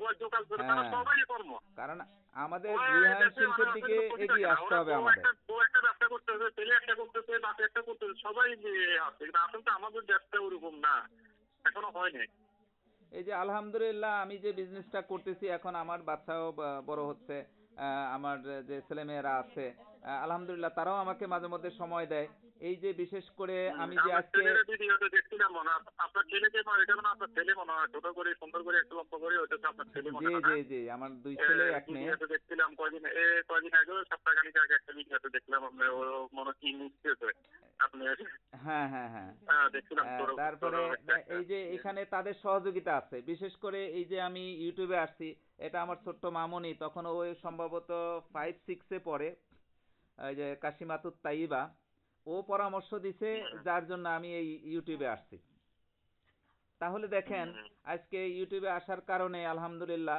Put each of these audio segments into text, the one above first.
ওই দোকান করে হ্যাঁ। তারা সবাই কর্ম কারণ আমাদের দিকে এগিয়ে আসতে হবে আমাদের। একটা- একটা ব্যবসা করতেছে ছেলে একটা করতেছে বাচ্চা একটা করতেছে সবাই যে আছে কিন্তু আসলে তো আমাদের দেশটা ওরকম না। এখনও হয়নি এই যে আলহামদুলিল্লাহ আমি যে বিজনেসটা করতেছি এখন আমার বাচ্চাও বড় হচ্ছে আমার যে ছেলেমেয়েরা আছে আলহামদুলিল্লাহ তারাও আমাকে মাঝে মধ্যে সময় দেয়। এই যে বিশেষ করে আমি যে আমার আজকে দেখছিলাম মনে আপনার ছেলেকে এটা মনে আপনার ছেলে মনে হয়। ছোট করে সুন্দর করে একটু লম্বা করে ওইটা আপনার ছেলে মনে জি হয় জি? জি আমার দুই ছেলে এক মেয়ে। দেখছিলাম কয়দিন এ কয়দিন আগে সপ্তাহখানিক আগে একটা ভিডিওতে দেখলাম আপনি ও মনে কি হ্যাঁ হ্যাঁ হ্যাঁ। তারপরে এই যে এখানে তাদের সহযোগিতা আছে। বিশেষ করে এই যে আমি ইউটিউবে আসছি এটা আমার ছোট্ট মামনি তখন ওই সম্ভবত ফাইভ সিক্সে পড়ে যে কাশিমাতুর তাইবা ও পরামর্শ দিছে যার জন্য আমি এই ইউটিউবে আসছি। তাহলে দেখেন আজকে ইউটিউবে আসার কারণে আলহামদুলিল্লাহ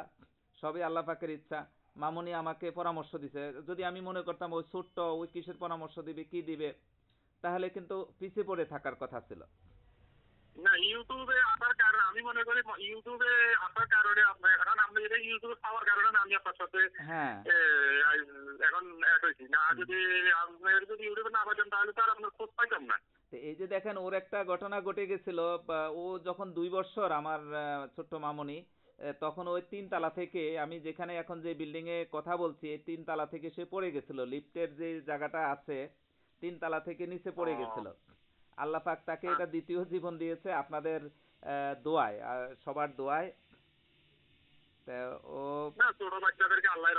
সবই আল্লাহ পাকের ইচ্ছা। মামুনি আমাকে পরামর্শ দিছে। যদি আমি মনে করতাম ওই ছোট্ট ওই কিসের পরামর্শ দিবে কি দিবে তাহলে কিন্তু পিছিয়ে পড়ে থাকার কথা ছিল। না ইউটিউবে আসার কারণে আমি মনে করি ইউটিউবে আসার কারণে কারণ আপনি এটা ইউটিউবে পাওয়ার কারণে আমি আপনার সাথে হ্যাঁ। এখন হয়েছি। না যদি আপনার যদি ইউটিউবে না পাইতাম তাহলে তো আর আপনার খোঁজ পাইতাম না। এই যে দেখেন ওর একটা ঘটনা ঘটে গেছিল ও যখন দুই বছর আমার ছোট্ট মামনি তখন ওই তিন তালা থেকে আমি যেখানে এখন যে বিল্ডিং এ কথা বলছি এই তিন তালা থেকে সে পড়ে গেছিল। লিফটের যে জায়গাটা আছে তিন তালা থেকে নিচে পড়ে। গেছিল। আল্লাহ পাক তাকে এটা দ্বিতীয় জীবন দিয়েছে আপনাদের দোয়ায় সবার দোয়ায়। তা ও ছোট বাচ্চাদেরকে আল্লাহ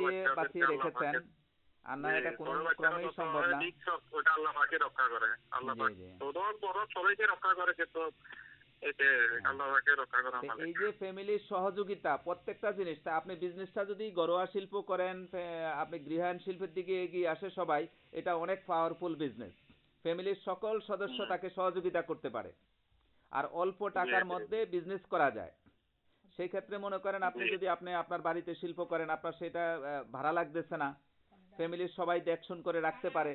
দিয়ে বাঁচিয়ে রেখেছেন। আর না এটা কোনো ক্রমেই সম্ভব না। ওটা আল্লাহ পাকে রক্ষা করে আল্লাহ পাক। বড় সবাইকে রক্ষা করে কিন্তু মানে এই যে ফ্যামিলির সহযোগিতা প্রত্যেকটা জিনিস তা আপনি বিজনেসটা যদি ঘরোয়া শিল্প করেন আপনি গৃহায়ণ শিল্পের দিকে এগিয়ে আসে সবাই এটা অনেক পাওয়ারফুল বিজনেস ফ্যামিলির সকল সদস্য তাকে সহযোগিতা করতে পারে। আর অল্প টাকার মধ্যে বিজনেস করা যায়। সেই ক্ষেত্রে মনে করেন আপনি যদি আপনি আপনার বাড়িতে শিল্প করেন আপনার সেটা ভাড়া লাগতেছে না। ফ্যামিলির সবাই দেখশুন করে রাখতে পারে।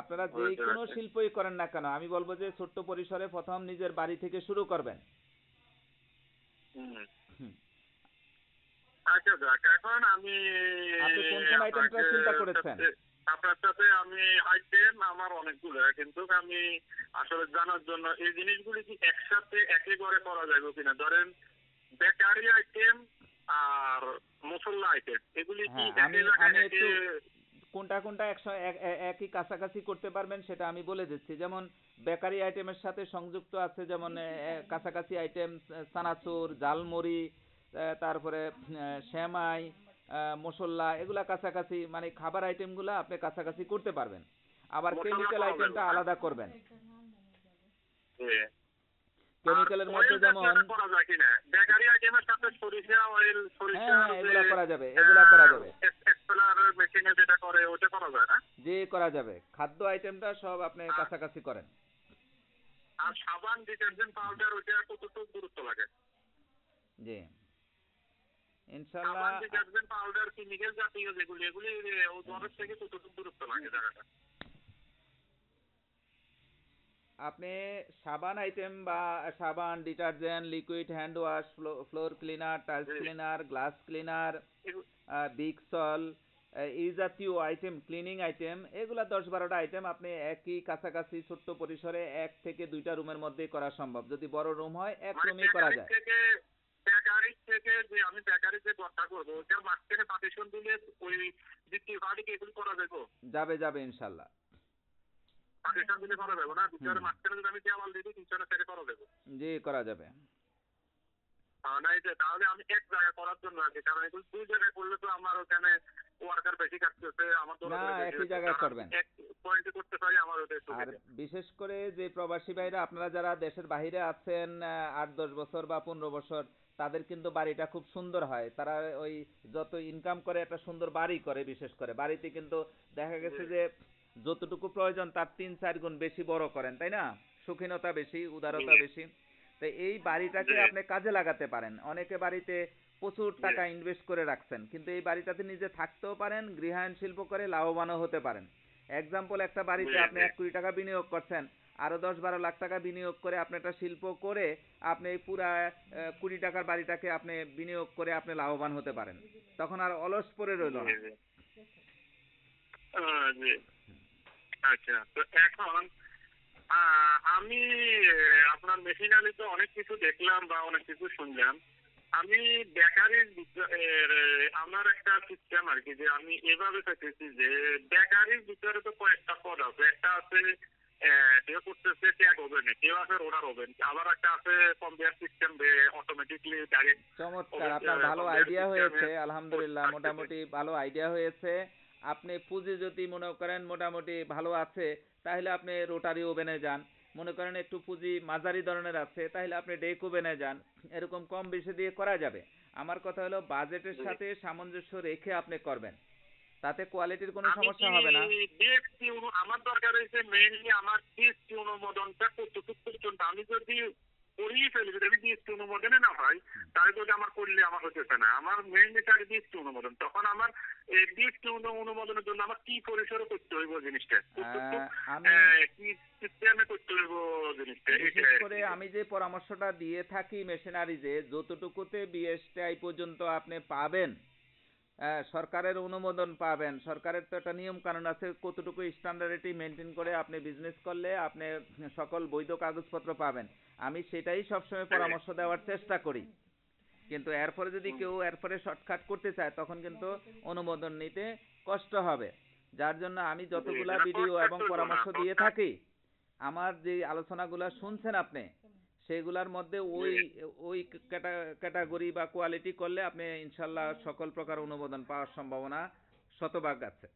আপনারা যে কোনো শিল্পই করেন না কেন আমি বলব যে ছোট্ট পরিসরে প্রথম নিজের বাড়ি থেকে শুরু করবেন। আচ্ছা এখন আমি আপনি কোন কোন আইটেমটা চিন্তা করেছেন? আপনার সাথে আমি আইটেম আমার অনেকগুলো কিন্তু আমি আসলে জানার জন্য এই জিনিসগুলি কি একসাথে একে করে করা যাবে কিনা? ধরেন বেকারি আইটেম আর আইটেম এগুলি কি হ্যাঁ, একই জায়গায় কোনটা কোনটা একই কাছাকাছি করতে পারবেন সেটা আমি বলে দিচ্ছি। যেমন বেকারি আইটেমের সাথে সংযুক্ত আছে যেমন কাছাকাছি আইটেম সানাচুর জালমুড়ি তারপরে আহ, মশলা এগুলা কাছাকাছি মানে খাবার আইটেমগুলো আপনি কাছাকাছি করতে পারবেন। আবার কেমিক্যাল আইটেমটা আলাদা করবেন। কেমিক্যালের মধ্যে যেমন জাতীয়টা করা যায় কিনা? বেকারি আইটেমের সাথে সরিষা অয়েল সরিষা হ্যাঁ, এগুলা করা যাবে, এগুলা করা যাবে। মেশিনে যেটা করে ওটা করা যায় না? যে করা যাবে। খাদ্য আইটেমটা সব আপনি। কাছাকাছি করেন। আর সাবান ডিটারজেন্ট পাউডার ওইটা কতটুকু গুরুত্ব লাগে? জি। ইনশাল্লাহ ডিটারজেন্ট পাউডার কেমিক্যাল জাতীয় যেগুলি এগুলি ওজনের থেকে কতটুকু গুরুত্ব লাগে জায়গাটা। আপনি সাবান আইটেম বা সাবান detergent liquid hand wash floor cleaner tiles cleaner glass cleaner এগু- বিগ সল এই জাতীয় আইটেম ক্লিনিং আইটেম এগুলা দশ বারোটা আইটেম আপনি একই কাছাকাছি ছোট্ট পরিসরে এক থেকে দুইটা রুমের মধ্যেই করা সম্ভব। যদি বড় রুম হয় এক মানে রুমেই করা যায়। বেকারি থেকে যে আমি প্যাকারি যে ঘরটা করব ওটার মাঝখানে পার্টিশন দিলে ওই যে টিভারি কেবল করা যাবে? যাবে যাবে ইনশাল্লাহ। পার্টিশন দিলে করা যাবে না? হুম। মাঝখানে যদি আমি দেওয়াল দিই তিনজনের সেটা করা যাবে। জি করা যাবে। না তাহলে আমি এক জায়গায় করার জন্য আছি। কারণ এগুলো দুই জায়গায় করলে তো আমার ওখানে ওয়ার্কার বেশি কাটতেছে আমার না, একই জায়গায় করবেন। এক পয়েন্টে করতে পারি আমার ওটা আর বিশেষ করে যে প্রবাসী ভাইরা আপনারা যারা দেশের বাইরে আছেন আট দশ বছর বা পনেরো বছর তাদের কিন্তু বাড়িটা খুব সুন্দর হয়। তারা ওই যত ইনকাম করে একটা সুন্দর বাড়ি করে বিশেষ করে। বাড়িতে কিন্তু দেখা গেছে যে যতটুকু প্রয়োজন তার তিন চার গুণ বেশি বড় করেন তাই না? সুখীনতা বেশি উদারতা বেশি। তো এই বাড়িটাকে আপনি কাজে লাগাতে পারেন। অনেকে বাড়িতে প্রচুর টাকা ইনভেস্ট করে রাখছেন। কিন্তু এই বাড়িটাতে নিজে থাকতেও পারেন গৃহায়ণ শিল্প করে লাভবানও হতে পারেন। এক্সাম্পল একটা বাড়িতে আপনি এক কোটি টাকা বিনিয়োগ করছেন আরও দশ বারো লাখ টাকা বিনিয়োগ করে আপনি একটা শিল্প করে আপনি এই পুরা কুড়ি টাকার বাড়িটাকে আপনি বিনিয়োগ করে আপনি লাভবান হতে পারেন। তখন আর অলস পড়ে রইল না। আচ্ছা তো এখন আমি আপনার মেশিনারি তো অনেক কিছু দেখলাম বা অনেক কিছু শুনলাম। আমি বেকারির আমার একটা সিস্টেম আর কি যে আমি এভাবে চাইতেছি যে বেকারির ভিতরে তো কয়েকটা পদ আছে। একটা আছে কেউ করতেছে ট্যাগ ওভেনে কেউ আছে রোডার ওভেন আবার একটা আছে সিস্টেম অটোমেটিকলি ডাইরেক্ট চমৎকার আপনার ভালো আইডিয়া হয়েছে আলহামদুলিল্লাহ মোটামুটি ভালো আইডিয়া হয়েছে। আপনি পুঁজি যদি মনে করেন মোটামুটি ভালো আছে। তাহলে আপনি রোটারি ওভেনে যান। মনে করেন একটু পুঁজি মাঝারি ধরনের আছে তাহলে আপনি ডেক ওভেনে যান। এরকম কম বেশি দিয়ে করা যাবে। আমার কথা হলো বাজেটের। সাথে সামঞ্জস্য রেখে আপনি করবেন। তাতে কোয়ালিটির কোনো সমস্যা হবে না। আমার দরকার হয়েছে মেইনলি আমার ডিএসপি অনুমোদনটা কতটুকু পর্যন্ত আমি যদি করিয়ে ফেলি যদি আমি ডিএসপি অনুমোদনে না হয়? তাহলে যদি আমার করলে আমার হতেছে না। আমার মেইনলি তার ডিএসপি অনুমোদন। তখন আমার ডিএসপি অনুমোদনের জন্য আমার কি পরিসরে করতে হইব জিনিসটা? কি সিস্টেমে করতে হইব জিনিসটা? বিশেষ করে আমি যে পরামর্শটা দিয়ে থাকি মেশিনারিজে যতটুকুতে বিএসটিআই পর্যন্ত আপনি পাবেন সরকারের অনুমোদন পাবেন। সরকারের তো একটা নিয়ম কানুন আছে কতটুকু স্ট্যান্ডার্ডিটি মেনটেন করে আপনি বিজনেস করলে আপনি সকল বৈধ কাগজপত্র পাবেন। আমি সেটাই সবসময় পরামর্শ দেওয়ার চেষ্টা করি। কিন্তু এরপরে যদি কেউ এরপরে শর্টকাট করতে চায় তখন কিন্তু অনুমোদন নিতে কষ্ট হবে। যার জন্য আমি যতগুলা ভিডিও এবং পরামর্শ দিয়ে থাকি আমার যে আলোচনাগুলো শুনছেন আপনি সেগুলোর মধ্যে ওই ওই ক্যাটাগরি বা কোয়ালিটি করলে আপনি ইনশাল্লাহ সকল প্রকার অনুমোদন পাওয়ার সম্ভাবনা শতভাগ আছে।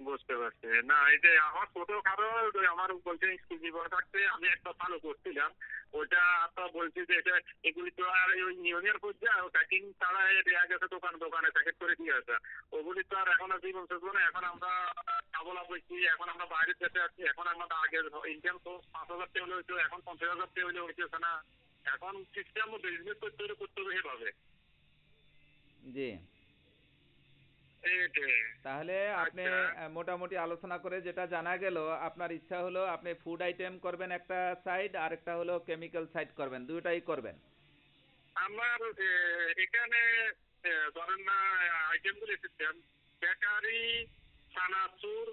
বুঝতে পারছি। না এই যে আমার ছোট কারণ আমার বলছেন স্কুল জীবন থাকতে আমি একটা ভালো করছিলাম। ওটা তো বলছি যে এটা এগুলি তো আর ওই নিয়মের পর্যায়ে প্যাকিং ছাড়া দেওয়া গেছে দোকান, দোকানে প্যাকেট করে দিয়ে আছে ওগুলি তো আর এখন আর জীবন শেষ না, এখন আমরা সাবলা বলছি এখন আমরা বাইরের দেশে আছি, এখন আমরা আগে ইন্ডিয়ান সোর্স পাঁচ হাজার টাকা হলে হইতো, এখন পঞ্চাশ হাজার টাকা হলে হইতেছে না এখন সিস্টেম বিজনেস করতে হলে করতে হবে সেভাবে। জি। তাহলে আপনি আচ্ছা। মোটামুটি আলোচনা করে যেটা জানা গেল আপনার ইচ্ছা হলো আপনি ফুড আইটেম করবেন একটা সাইড আর একটা হলো কেমিক্যাল সাইড করবেন দুইটাই করবেন আমার এখানে ধরেন না আইটেমগুলো এসেছে বেকারি সানাসুর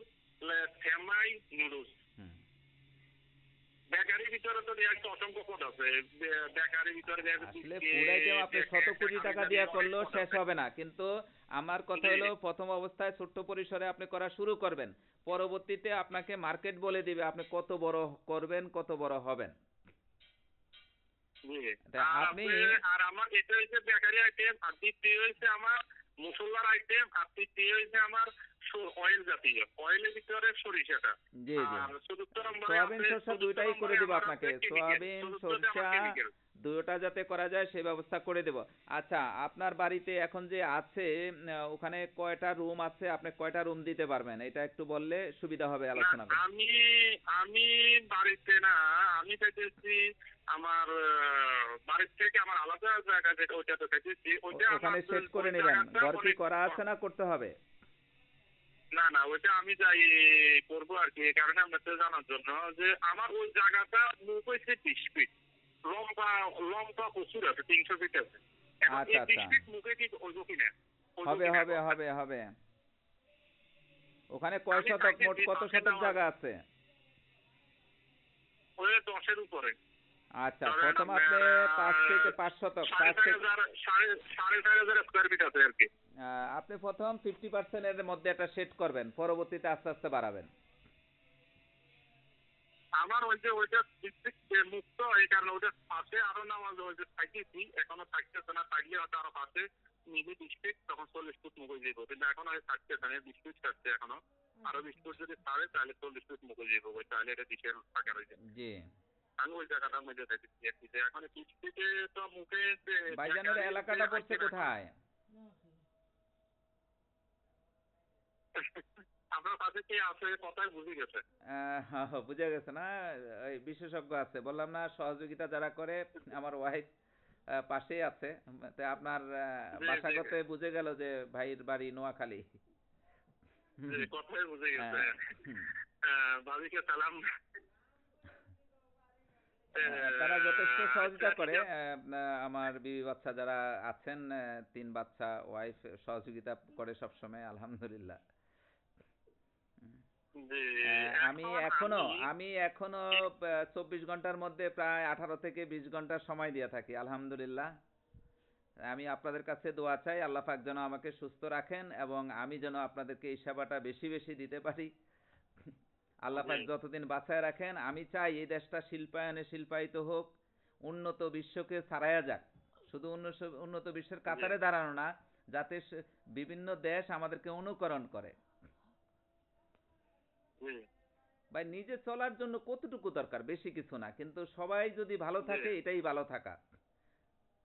ফেমাই নুডলস। বেকারির ভিতরে তো একটা অসংখ্য পদ আছে। বেকারির ভিতরে আসলে বিস্কিট, আপনি শত কোটি টাকা দিয়ে করলেও শেষ হবে না। কিন্তু আমার কথা হলো প্রথম অবস্থায় ছোট্ট পরিসরে আপনি করা শুরু করবেন। পরবর্তীতে আপনাকে মার্কেট বলে দিবে আপনি কত বড় করবেন কত বড় হবেন। আপনি- আর আমার এটা হচ্ছে বেকারি আইটেম আর দ্বিতীয় হচ্ছে আমার মশলার আইটেম আর তৃতীয় হচ্ছে আমার অয়েল জাতীয় অয়েলের ভিতরে সরিষাটা। জি সোয়াবিন আছে- দুইটাই করে নম্বরে আপনাকে। আছে সোয়াবিন সরষা। দুটোটা যাতে করা যায় সেই ব্যবস্থা করে দেব। আচ্ছা আপনার বাড়িতে এখন যে আছে ওখানে কয়টা রুম আছে? আপনি কয়টা রুম দিতে পারবেন? এটা একটু বললে সুবিধা হবে আলোচনা আমি আমি বাড়িতে না আমি চাইতেছি আমার বাড়ির থেকে আমার আলাদা জায়গা যেটা ওইটাতে চাইতেছি ওইটা ওখানে সেট করে নেবেন। ঘর কি করা আছে না করতে হবে? না না ওইটা আমি যাই করব আর কি এই কারণে আপনাদের জানার জন্য যে আমার ওই জায়গাটা মুখ হয়েছে বিশ ফিট লম্বা লম্বা প্রচুর আছে তিনশো ফিট আছে। আচ্ছা, আচ্ছা। মুখে কি ওইব কিনা হবে হবে হবে হবে। ওখানে কয় শতক মোট কত শতক জায়গা আছে? ওই দশের উপরে। আচ্ছা প্রথম আপনি পাঁচ থেকে পাঁচ শতক পাঁচ থেকে আপনি প্রথম ফিফটি পার্সেন্টের মধ্যে একটা সেট করবেন পরবর্তীতে আস্তে আস্তে বাড়াবেন। আমার ওই যে ওইটা মুক্ত এই কারণে ওইটা পাশে আরও না ওই যে থাকতেছি এখনও থাকতেছে না থাকলে হয়তো আরও পাশে মিলি তখন চল্লিশ ফুট মুখে যাব কিন্তু এখন আর থাকতেছে না বিশ ফুট থাকছে এখনও। আরও বিশ ফুট যদি ছাড়ে তাহলে চল্লিশ ফুট মুখে যাব তাহলে এটা ফাঁকা রয়েছে জি। জায়গাটার মধ্যে যে এখন তো মুখে ভাইজানের এলাকাটা পড়ছে কোথায়? বুঝে গেছে। না? বিশেষজ্ঞ আছে। বললাম না সহযোগিতা যারা করে আমার ওয়াইফ পাশেই আছে। আপনার। বাসাগতে বুঝে গেল যে ভাইয়ের বাড়ি নোয়াখালী। কথাই বুঝে গেছে। হ্যাঁ, ভাবিকে সালাম। তারা যথেষ্ট সহযোগিতা আচ্ছা, করে আমার বিবি বাচ্চা যারা আছেন তিন বাচ্চা ওয়াইফ সহযোগিতা করে সবসময় আলহামদুলিল্লাহ। আহ, আমি এখনও আমি এখনও চব্বিশ ঘণ্টার মধ্যে প্রায় আঠারো থেকে বিশ ঘণ্টা সময় দিয়ে থাকি আলহামদুলিল্লাহ। আমি আপনাদের কাছে দোয়া চাই আল্লাহ পাক যেন আমাকে সুস্থ রাখেন এবং আমি যেন আপনাদেরকে এই সেবাটা বেশি বেশি দিতে পারি। আল্লাহ পাক যতদিন বাঁচায় রাখেন আমি চাই এই দেশটা শিল্পায়নে শিল্পায়িত হোক উন্নত বিশ্বকে ছাড়াইয়া যাক। শুধু উন্নত- বিশ্বের কাতারে দাঁড়ানো না যাতে বিভিন্ন দেশ আমাদেরকে অনুকরণ করে। ভাই নিজে চলার জন্য কতটুকু দরকার? বেশি কিছু না কিন্তু সবাই যদি ভালো থাকে এটাই ভালো থাকা।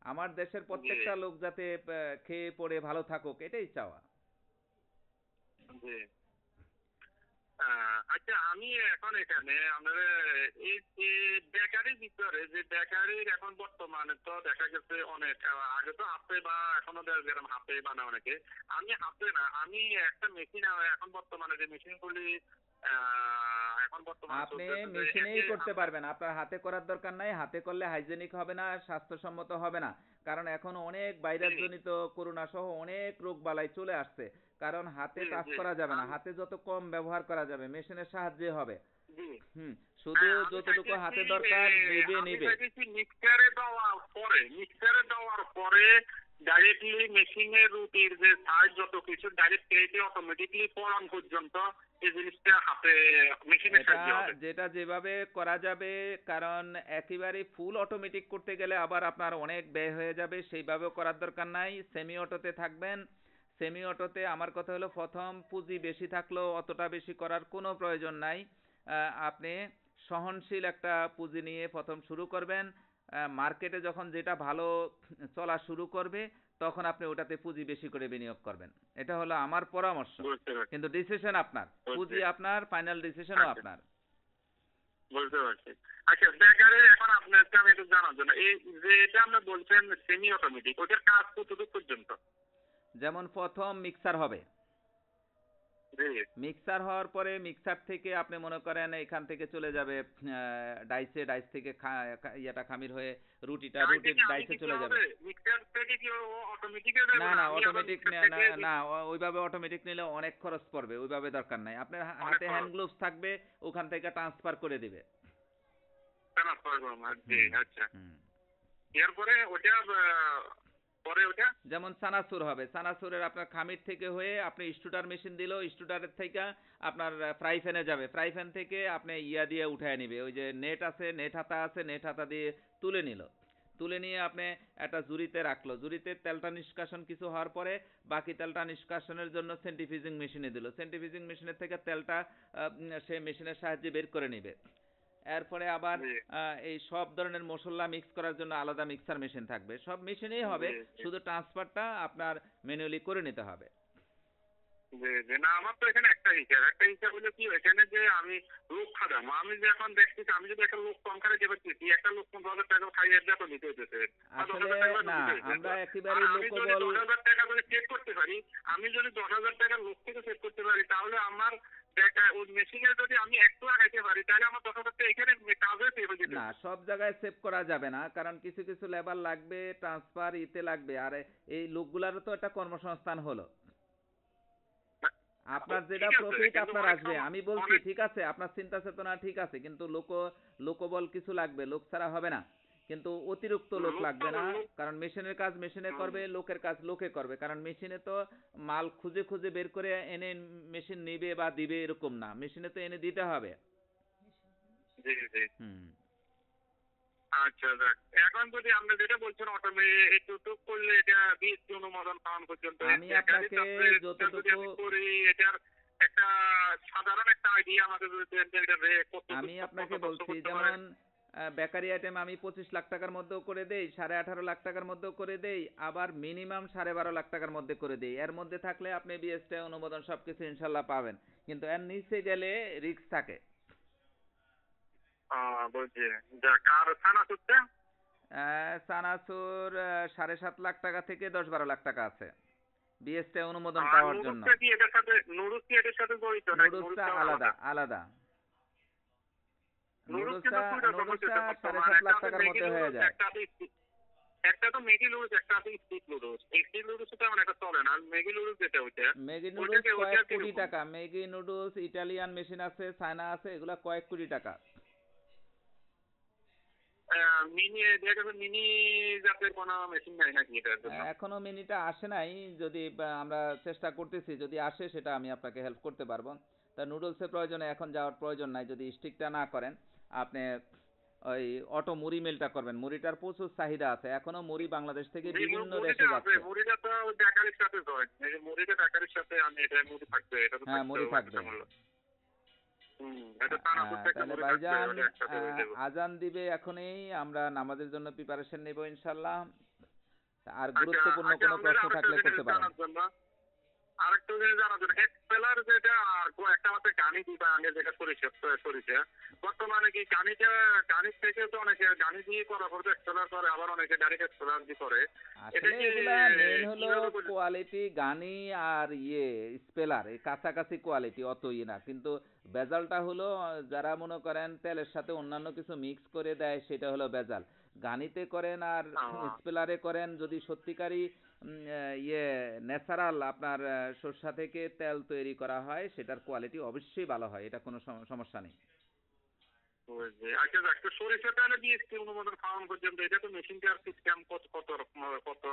আমার দেশের প্রত্যেকটা লোক যাতে খেয়ে পড়ে ভালো থাকুক এটাই চাওয়া। আচ্ছা আমি এখন এখানে আমাদের এই যে বেকারির ভিতরে যে বেকারির এখন বর্তমানে তো দেখা গেছে অনেক আগে তো হাতে বা এখনও গেলাম হাতে বানা অনেকে। আমি হাতে না, আমি একটা মেশিন এখন বর্তমানে যে মেশিনগুলি আপনি মেশিনেই করতে পারবেন আপনার হাতে করার দরকার নাই হাতে করলে হাইজেনিক হবে না স্বাস্থ্যসম্মত হবে না। কারণ এখন অনেক ভাইরাস জনিত করোনা সহ অনেক রোগ বালাই চলে আসছে। কারণ হাতে কাজ করা যাবে না হাতে যত কম ব্যবহার করা যাবে মেশিনের সাহায্যে হবে। হুম শুধু যতটুকু হাতে দরকার নিবে নিবে। মিক্সারে দেওয়ার পরে মিক্সারে দেওয়ার পরে ডাইরেক্টলি মেশিনের রুটির যে সাইজ যত কিছু ডাইরেক্ট কেটে অটোমেটিকলি পড়ান পর্যন্ত এই জিনিসটা হাতে হবে। যেটা যেভাবে করা যাবে কারণ একেবারে ফুল অটোমেটিক করতে গেলে আবার আপনার অনেক ব্যয় হয়ে যাবে সেইভাবেও করার দরকার নাই। সেমি অটোতে থাকবেন। সেমি অটোতে আমার কথা হলো প্রথম পুঁজি বেশি থাকলেও অতটা বেশি করার কোনো প্রয়োজন নাই। আহ, আপনি সহনশীল একটা পুঁজি নিয়ে প্রথম শুরু করবেন। মার্কেটে যখন যেটা ভালো চলা শুরু করবে তখন আপনি ওটাতে পুঁজি বেশি করে বিনিয়োগ করবেন। এটা হলো আমার পরামর্শ। কিন্তু ডিসিশন আপনার। পুঁজি আপনার ফাইনাল ডিসিশনও আচ্ছা। আপনার। বুঝতে পারছি। আচ্ছা এখন আপনাকে আমি একটু জানার জন্য এই যে এটা আপনি বলছেন সেমি অটোমেটিক ওটার কাজ কতটুকু পর্যন্ত? যেমন প্রথম মিক্সার হবে। মিক্সার হওয়ার পরে মিক্সার থেকে আপনি মনে করেন এখান থেকে চলে যাবে ডাইসে ডাইস থেকে খা- খামির হয়ে রুটিটা রুটির ডাইসে চলে যাবে। মিক্সার থেকে কি অটোমেটিক না না অটোমেটিক না না ওইভাবে অটোমেটিক নিলে অনেক খরচ পড়বে ওইভাবে দরকার নাই। আপনার হাতে হ্যান্ড গ্লোভস থাকবে ওখান থেকে ট্রান্সফার করে দিবে। ট্রান্সফার করব আচ্ছা। এরপরে ওটা পরে ওটা? যেমন সানাসুর হবে। সানাসুরের আপনার খামির থেকে হয়ে আপনি স্টুটার মেশিন দিলেও স্টুটারের থেকে আপনার ফ্রাই প্যানে যাবে। ফ্রাই প্যান থেকে আপনি ইয়া দিয়ে উঠায় নিবে। ওই যে নেট আছে নেট হাতা আছে নেট হাতা দিয়ে তুলে নিল। তুলে নিয়ে আপনি একটা জুড়িতে রাখল। জুড়িতে তেলটা নিষ্কাশন কিছু হওয়ার পরে বাকি তেলটা নিষ্কাশনের জন্য সেন্টিফিউজিং মেশিনে দিল। সেন্টিফিউজিং মেশিনের থেকে তেলটা আহ, উম, সে মেশিনের সাহায্যে বের করে নিবে। এরপরে আবার আহ, এই সব ধরনের মশলা মিক্স করার জন্য আলাদা মিক্সার মেশিন থাকবে। সব মেশিনেই হবে। শুধু ট্রান্সফারটা আপনার ম্যানুয়ালি করে নিতে হবে। যে যে না আমার তো এখানে একটা হিসাব। একটা হিসাব হলো কি এখানে যে আমি লোক খাদাম আমি যে এখন দেখছি আমি যদি একটা লোক কম খারে দেবে দিচ্ছি একটা লোক পনেরো হাজার টাকা খাইয়ে নিতে টাকা তো না দিতে হইতেছে। আমরা আর আমি যদি দশ হাজার টাকা যদি সেভ করতে পারি আমি যদি দশ হাজার টাকা লোক থেকে সেভ করতে পারি তাহলে আমার ওই মেশিনে যদি আমি একটু লাগাইতে পারি তাহলে আমার দশ হাজার টাকা এখানে কাজে সেভ হয়ে যেতে না সব জায়গায় সেভ করা যাবে না কারণ কিছু কিছু লেবার লাগবে ট্রান্সফার ইতে লাগবে আর এই লোকগুলারও তো একটা কর্মসংস্থান হলো। আপনার যেটা প্রফিট আপনার আসবে আমি বলছি ঠিক আছে আপনার চিন্তা চেতনা ঠিক আছে কিন্তু লোক লোকবল কিছু লাগবে লোক ছাড়া হবে না। কিন্তু অতিরিক্ত লোক লাগবে না কারণ মেশিনের কাজ মেশিনে করবে লোকের কাজ লোকে করবে কারণ মেশিনে তো মাল খুঁজে খুঁজে বের করে এনে মেশিন নিবে বা দিবে এরকম না মেশিনে তো এনে দিতে হবে। জি জি। হুম। আচ্ছা যাক এখন যদি আপনি যেটা বলছেন করলে এটা বিশ অনুমোদন পাওয়ান পর্যন্ত আমি আপনাকে যতটুকু- করি এটার একটা সাধারণ একটা আইডিয়া আমাকে যদি দেন এটা আমি আপনাকে বলছি যেমন বেকারি আইটেম আমি পঁচিশ লাখ টাকার মধ্যেও করে দেই সাড়ে আঠারো লাখ টাকার মধ্যেও করে দেই আবার মিনিমাম সাড়ে বারো লাখ টাকার মধ্যে করে দেই। এর মধ্যে থাকলে আপনি বিএসটি অনুমোদন সবকিছু ইনশাল্লাহ পাবেন। কিন্তু এর নিচে গেলে রিস্ক থাকে আহ, বলছি যাক আর থানা সূত্রে আহ, সানাসুর সাড়ে সাত লাখ টাকা থেকে দশ বারো লাখ টাকা আছে। বিএসটি অনুমোদন পাওয়ার জন্য। আলাদা। আলাদা নুডলস নুডলসটা কিন্তু দুইটা নুডলসটা সমস্যা সাড়ে সাত লাখ টাকার মধ্যে হয়ে যায়। একটা আছে stick- একটা তো ম্যাগি নুডলস একটা আছে স্টিক নুডলস স্টিক নুডলস তো তেমন একটা চলে না আর ম্যাগি যেটা ওইটা ম্যাগি নুডলস কয়েক কোটি টাকা নুডলস ইটালিয়ান মেশিন আছে চায়না আছে এগুলা কয়েক কোটি টাকা। মিনি মিনি জাতের কোনো মেশিন নাই নাকি এটার জন্য? এখনও মিনিটা আসে নাই যদি আমরা চেষ্টা করতেছি যদি আসে সেটা আমি আপনাকে হেল্প করতে পারব। তা নুডলসের প্রয়োজনে এখন যাওয়ার প্রয়োজন নাই যদি স্টিকটা না করেন আপনি ওই অটো মুড়ি মিলটা করবেন। মুড়িটার প্রচুর চাহিদা আছে এখনও মুড়ি বাংলাদেশ থেকে বিভিন্ন দেশে যাচ্ছে মুড়িটা তো বেকারির সাথে মুড়িটা বেকারির সাথে আমি এটা মুড়ি থাকবে এটা তো হ্যাঁ, মুড়ি থাকবে। আজান দিবে এখনই আমরা নামাজের জন্য প্রিপারেশন নেব ইনশাল্লাহ আর গুরুত্বপূর্ণ কোনো প্রশ্ন থাকলে করতে পারেন। আরেকটা জিনিস জন্য এক্সপেলার যেটা আর একটা আছে গানি দিবা আগে যেটা সরিষা সরিষা। বর্তমানে কি থেকে তো অনেকে দিয়ে করা এক্সপেলার করে আবার অনেকে ডাইরেক্ট এক্সপেলার দিয়ে করে। এটা কি হলো কোয়ালিটি গানি আর ইয়ে স্পেলার এই কাছাকাছি কোয়ালিটি অত ইয়ে না। কিন্তু বেজালটা হলো যারা মনে করেন তেলের সাথে অন্যান্য কিছু মিক্স করে দেয় সেটা হলো বেজাল। গানিতে করেন আর স্পেলারে করেন যদি সত্যিকারই ইয়ে ন্যাচারাল আপনার সরষা থেকে তেল তৈরি করা হয় সেটার কোয়ালিটি অবশ্যই ভালো হয় এটা কোনো সমস্যা নেই। আচ্ছা যাক তো সরিষা তাহলে বিএসপি অনুমোদন পাওয়ানো পর্যন্ত এটা তো মেশিনটার সিস্টেম কত কত রকম- কত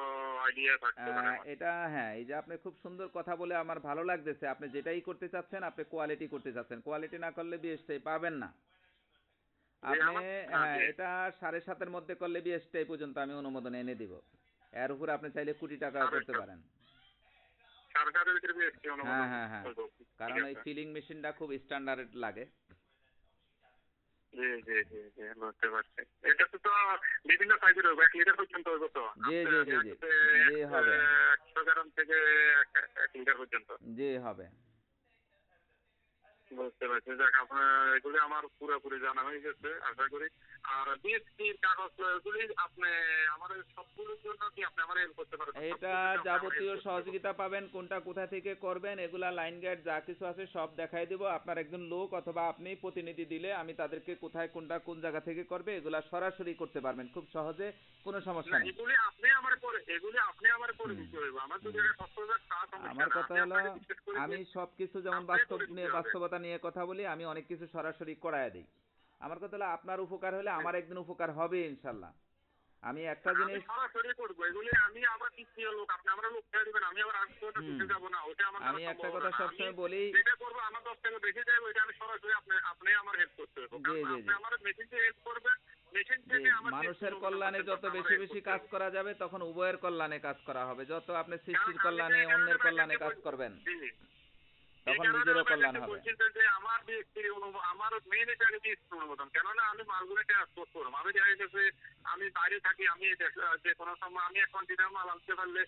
আইডিয়া থাকতে পারে আহ, আমার? এটা হ্যাঁ এই যে আপনি খুব সুন্দর কথা বলে আমার ভালো লাগতেছে আপনি যেটাই করতে চাচ্ছেন আপনি কোয়ালিটি করতে চাচ্ছেন। কোয়ালিটি না করলে বিএসটাই পাবেন না। আপনি হ্যাঁ হ্যাঁ, এটা সাড়ে সাতের মধ্যে করলে বিএসটাই পর্যন্ত আমি অনুমোদন এনে দিব। এর উপর আপনি চাইলে কোটি টাকা করতে পারেন হ্যাঁ, হ্যাঁ, হ্যাঁ। কারণ আছে। ফিলিং মেশিনটা খুব স্ট্যান্ডার্ড লাগে জি জি জি জি বুঝতে পারছি এটা তো বিভিন্ন সাইজের হবে এক লিটার পর্যন্ত হবে তো জি, জি, জি, জি। হবে। একশো গ্রাম থেকে এক- এক লিটার পর্যন্ত জি হবে বুঝতে পারছি। যাক আপনার এগুলি আমার পুরোপুরি জানা হয়ে গেছে আশা করি। আর বিএসপির কাগজ এগুলি আপনি আমার সবগুলোর জন্য কি আপনি আমার হেল্প করতে পারেন? এটা যাবতীয় সহযোগিতা পাবেন কোনটা কোথা থেকে করবেন এগুলা লাইন গাইড যা কিছু আছে সব দেখাই দেব। আপনার একজন লোক অথবা আপনি প্রতিনিধি দিলে আমি তাদেরকে কোথায় কোনটা কোন জায়গা থেকে করবে এগুলা সরাসরি করতে পারবেন। খুব সহজে কোনো সমস্যা নেই। এগুলি আপনি আমার পরে এগুলি আপনি আমার পরে দিতে হইব। আমার হাজার আমার কথা হলো আমি সবকিছু যেমন বাস্তব নিয়ে বাস্তবতা নিয়ে কথা বলি আমি অনেক কিছু সরাসরি করায় দিই। আমার কথা হলো আপনার উপকার হলে আমার একদিন উপকার হবে ইনশাল্লাহ আমি একটা জিনিস সরাসরি করব এগুলি আমি একটা কথা সবসময় বলি যেটা করব আমার দশ টাকা বেশি যাবে ওইটা আমি সরাসরি আপনি আপনি আমার হেল্প করতে হবে। জি, কারণ জি, আপনি আমার মেশিন থেকে হেল্প করবেন মেশিন যে থেকে আমার মানুষের কল্যাণে যত বেশি বেশি কাজ করা যাবে তখন উভয়ের কল্যাণে কাজ করা হবে। যত আপনি সৃষ্টির কল্যাণে অন্যের কল্যাণে কাজ করবেন। তখন নিজেরও কল্যাণ হবে। যে- আমার অনুমোদন আমার মেন এটা অনুমোদন কেননা আমি মালগুলো ট্রান্সপোর্ট করব। আমি দেখা গেছে আমি বাইরে থাকি আমি যে কোনো সময় আমি এক কন্টেনার মাল আনতে পারলে